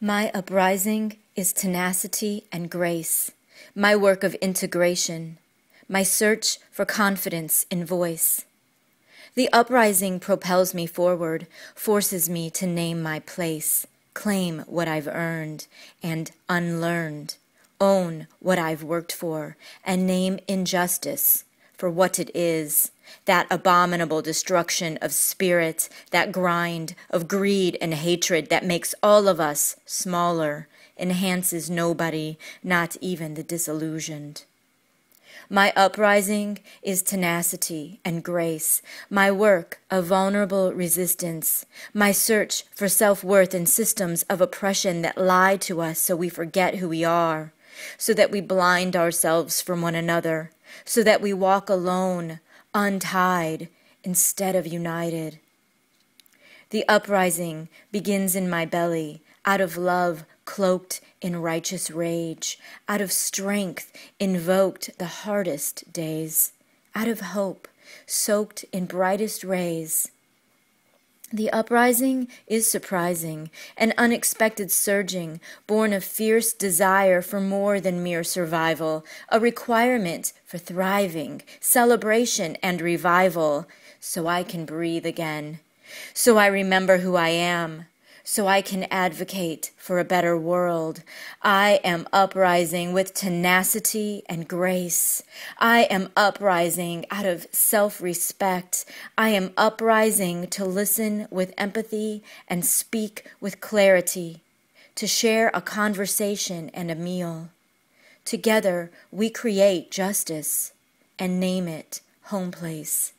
My uprising is tenacity and grace, my work of integration, my search for confidence in voice. The uprising propels me forward, forces me to name my place, claim what I've earned and unlearned, own what I've worked for, and name injustice for what it is that abominable destruction of spirit, that grind of greed and hatred that makes all of us smaller, enhances nobody, not even the disillusioned. My uprising is tenacity and grace, my work a vulnerable resistance, my search for self worth in systems of oppression that lie to us so we forget who we are, so that we blind ourselves from one another, so that we walk alone, untied, instead of united. The uprising begins in my belly, out of love cloaked in righteous rage, out of strength invoked the hardest days, out of hope soaked in brightest rays. The uprising is surprising, an unexpected surging, born of fierce desire for more than mere survival, a requirement for thriving, celebration, and revival, so I can breathe again, so I remember who I am, so I can advocate for a better world. I am uprising with tenacity and grace. I am uprising out of self respect. I am uprising to listen with empathy and speak with clarity, to share a conversation and a meal. Together, we create justice and name it home place.